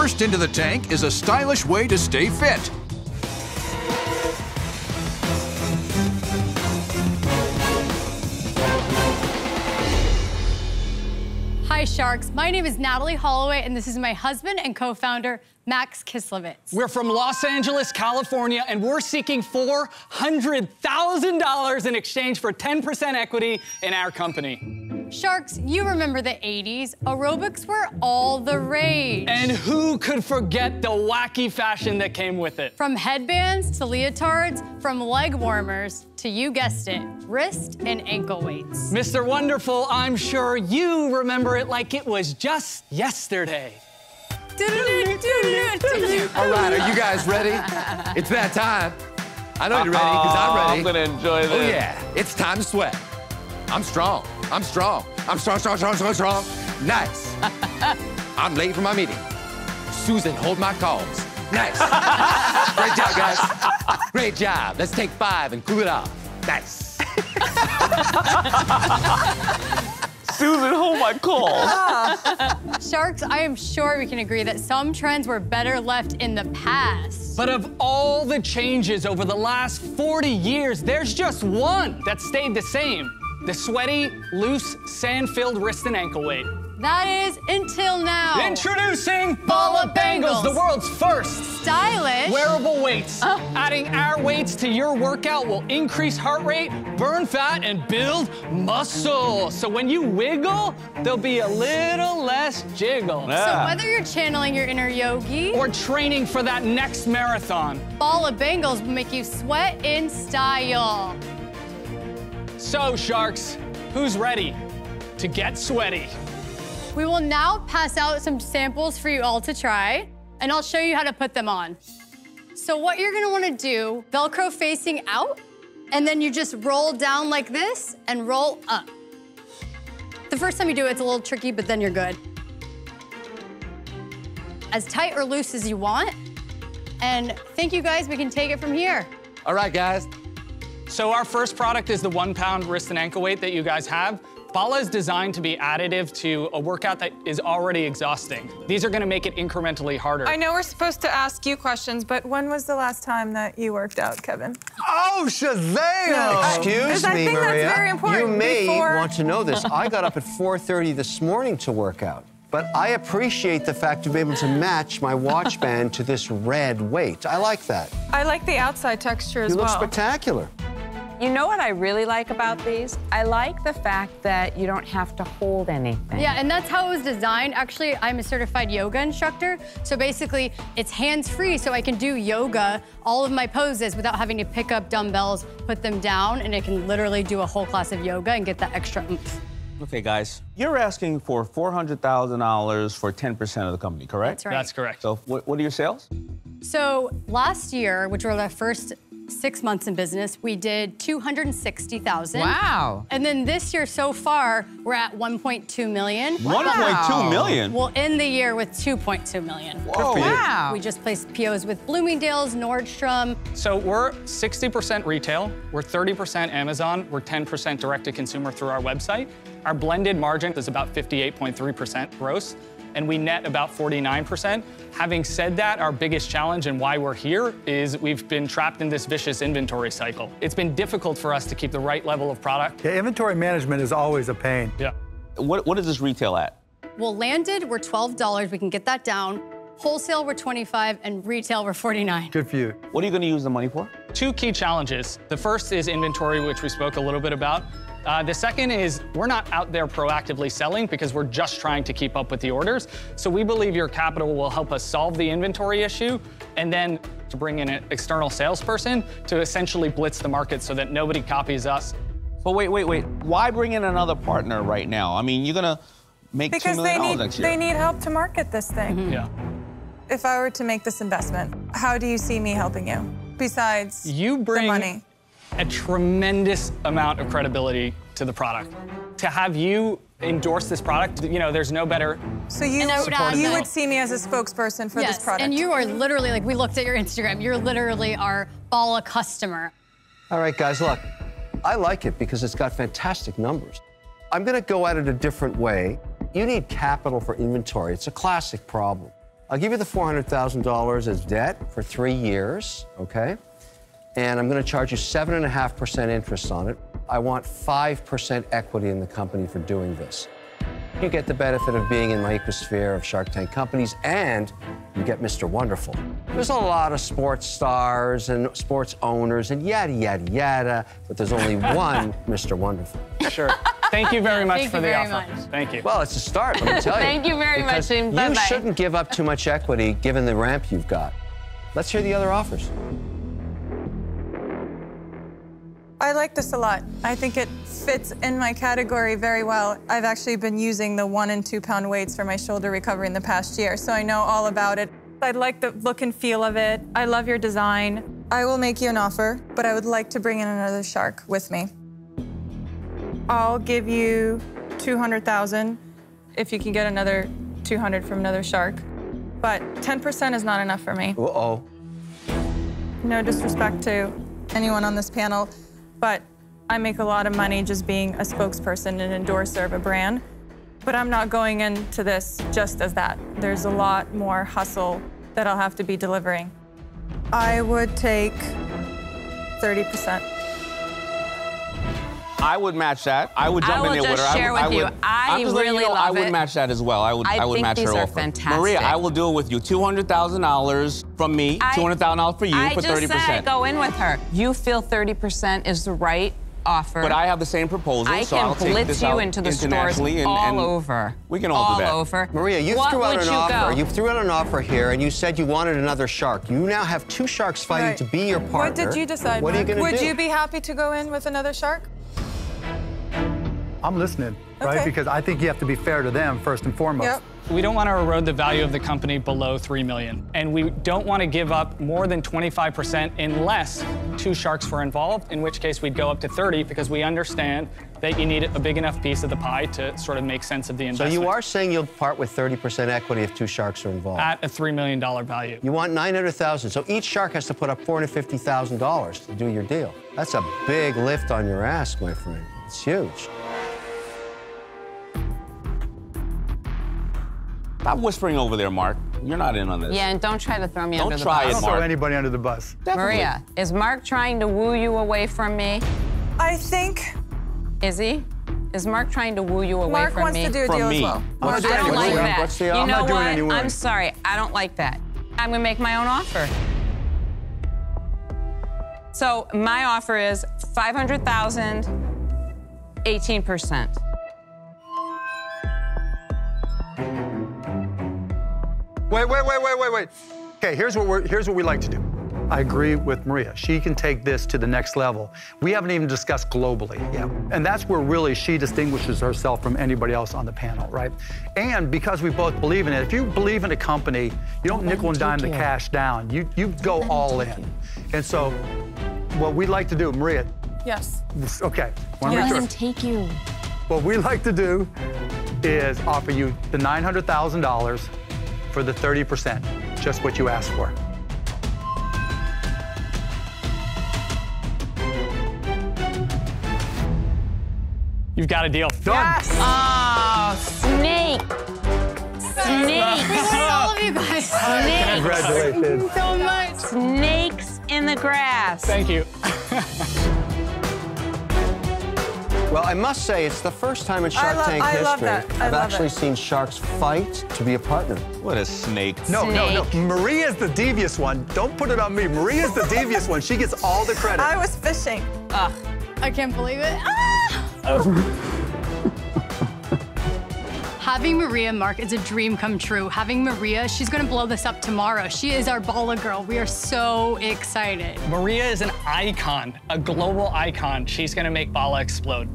First into the tank is a stylish way to stay fit. Hi, Sharks. My name is Natalie Holloway, and this is my husband and co founder, Max Kislevitz. We're from Los Angeles, California, and we're seeking $400,000 in exchange for 10% equity in our company. Sharks, you remember the 80s. Aerobics were all the rage. And who could forget the wacky fashion that came with it? From headbands to leotards, from leg warmers to, you guessed it, wrist and ankle weights. Mr. Wonderful, I'm sure you remember it like it was just yesterday. All right, are you guys ready? It's that time. I know you're ready because I'm ready. I'm gonna enjoy oh, this. Oh yeah, it's time to sweat. I'm strong. I'm strong. I'm strong, strong, strong, strong, strong. Nice. I'm late for my meeting. Susan, hold my calls. Nice. Great job, guys. Great job. Let's take five and cool it off. Nice. Susan, hold my calls. Ah. Sharks, I am sure we can agree that some trends were better left in the past. But of all the changes over the last 40 years, there's just one that stayed the same. The sweaty, loose, sand-filled wrist and ankle weight. That is until now. Introducing Bala Bangles, the world's first Stylish. wearable weights. Oh. Adding our weights to your workout will increase heart rate, burn fat, and build muscle. So when you wiggle, there'll be a little less jiggle. So whether you're channeling your inner yogi Or training for that next marathon. Bala Bangles will make you sweat in style. So, Sharks, who's ready to get sweaty? We will now pass out some samples for you all to try, and I'll show you how to put them on. So what you're gonna wanna do, Velcro facing out, and then you just roll down like this and roll up. The first time you do it, it's a little tricky, but then you're good. As tight or loose as you want. And thank you guys, we can take it from here. All right, guys. So our first product is the one pound wrist and ankle weight that you guys have. Bala is designed to be additive to a workout that is already exhausting. These are gonna make it incrementally harder. I know we're supposed to ask you questions, but when was the last time that you worked out, Kevin? Oh, Shazam! No. Excuse I me, think that's Maria. very important You may before- want to know this. I got up at 4:30 this morning to work out. But I appreciate the fact to be able to match my watch band to this red weight. I like that. I like the outside texture as You look well. spectacular. You know what I really like about these? I like the fact that you don't have to hold anything. Yeah, and that's how it was designed. Actually, I'm a certified yoga instructor. So basically, it's hands-free, so I can do yoga, all of my poses, without having to pick up dumbbells, put them down, and I can literally do a whole class of yoga and get that extra oomph. Okay, guys, you're asking for $400,000 for 10% of the company, correct? That's right. That's correct. So what, what are your sales? So last year, which were the first six months in business, we did 260,000. Wow. And then this year so far, we're at 1.2 million. 1.2 million. We'll end the year with 2.2 million. Whoa. Wow. We just placed POs with Bloomingdale's, Nordstrom. So we're 60% retail, we're 30% Amazon, we're 10% direct to consumer through our website. Our blended margin is about 58.3% gross, and we net about 49%. Having said that, our biggest challenge and why we're here is we've been trapped in this vicious inventory cycle. It's been difficult for us to keep the right level of product. Yeah, inventory management is always a pain. Yeah. What, what is this retail at? Well, landed, we're $12. We can get that down. Wholesale, we're 25, and retail, we're 49. Good for you. What are you going to use the money for? Two key challenges. The first is inventory, which we spoke a little bit about. Uh, the second is we're not out there proactively selling because we're just trying to keep up with the orders. So we believe your capital will help us solve the inventory issue and then to bring in an external salesperson to essentially blitz the market so that nobody copies us. But wait, wait, wait. Why bring in another partner right now? I mean, you're going to make Because $2 they need next year. they need help to market this thing. Yeah. If I were to make this investment, how do you see me helping you? Besides You bring the money. A tremendous amount of credibility to the product. To have you endorse this product, you know, there's no better So you And I would you would see me as a spokesperson for yes, this product. and you are literally, like, we looked at your Instagram. You're literally our Bala customer. All right, guys, look. I like it because it's got fantastic numbers. I'm going to go at it a different way. You need capital for inventory. It's a classic problem. I'll give you the $400,000 as debt for three years, okay? And I'm going to charge you 7.5% interest on it. I want 5% equity in the company for doing this. You get the benefit of being in my ecosphere of Shark Tank companies, and you get Mr. Wonderful. There's a lot of sports stars and sports owners and yada, yada, yada, but there's only one Mr. Wonderful. Sure. Thank you very much Thank for the very offer. much. Thank you. Well, it's a start, let me tell you. Thank you very much, Because and You bye-bye. shouldn't give up too much equity given the ramp you've got. Let's hear the other offers. I like this a lot. I think it fits in my category very well. I've actually been using the one and two pound weights for my shoulder recovery in the past year, so I know all about it. I like the look and feel of it. I love your design. I will make you an offer, but I would like to bring in another shark with me. I'll give you 200,000 if you can get another 200 from another shark. But 10% is not enough for me. Uh-oh. No disrespect to anyone on this panel, but I make a lot of money just being a spokesperson and endorser of a brand. But I'm not going into this just as that. There's a lot more hustle that I'll have to be delivering. I would take 30%. I would match that. I would I jump will in there with just her. share I would, with I you, would, I I'm just really you know, I would it. match that as well. I would. I would think match these her are offer. fantastic. Maria, I will do it with you. Two hundred thousand dollars from me. Two hundred thousand dollars for you I for thirty said I'd percent. go in with her. You feel 30% is the right offer. But I have the same proposal, I so can I'll take blitz this you out into the stores internationally and, all and over. We can all, all do that. over. Maria, you what threw out an you offer. Go? You threw out an offer here, and you said you wanted another shark. You now have two sharks fighting Right. to be your partner. What did you decide? What are you going to do? Would you be happy to go in with another shark? I'm listening, right? Because I think you have to be fair to them first and foremost. Yep. We don't want to erode the value of the company below 3 million. And we don't want to give up more than 25% unless two sharks were involved, in which case we'd go up to 30 because we understand that you need a big enough piece of the pie to sort of make sense of the investment. So you are saying you'll part with 30% equity if two sharks are involved. at a $3 million value. you want 900,000. So each shark has to put up $450,000 to do your deal. That's a big lift on your ass, my friend. It's huge. Stop whispering over there, Mark. You're not in on this. Yeah, and don't try to throw me Don't under the try I it, bus. don't throw Mark. anybody under the bus. Maria, is Mark trying to woo you away from me? I think Is he? Is Mark trying to woo you away Mark from wants to do a From deal me. as well. I'm I don't like that. What's the you know I'm not doing what? any wooing. I'm sorry. I don't like that. I'm gonna make my own offer. So my offer is 500,000, 18%. Wait, wait, wait, wait, wait, wait. Okay, here's what we're here's what we like to do. I agree with Maria. She can take this to the next level. We haven't even discussed globally yet. And that's where really she distinguishes herself from anybody else on the panel, right? And because we both believe in it, if you believe in a company, you don't nickel and dime the cash down. You you go all in. And so what we'd like to do, Maria, Yes. okay, want Yes. Let sure. him take you. What we like to do is offer you the $900,000 for the 30%, just what you asked for. You've got a deal. Done. Oh, snake. Snake. We love all of you guys. Snakes. Congratulations. so much. Snakes in the grass. Thank you. Well, I must say, it's the first time in Shark love- Tank I history love that. I have love actually it. seen sharks fight to be a partner. What a snake. No, no, no. Maria's the devious one. Don't put it on me. Maria's the devious one. She gets all the credit. I was fishing. Ugh. I can't believe it. Ah! Having Maria, Mark, is a dream come true. Having Maria, she's gonna blow this up tomorrow. She is our Bala girl. We are so excited. Maria is an icon, a global icon. She's going to make Bala explode.